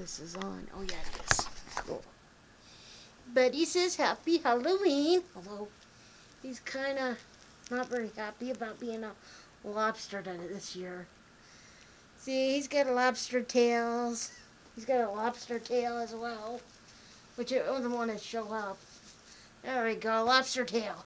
this is on. Oh, yeah, it is. Cool. Buddy says happy Halloween. Although he's kind of not very happy about being a lobster this year. See, he's got lobster tails. He's got a lobster tail as well, which I don't want to show up. There we go, lobster tail.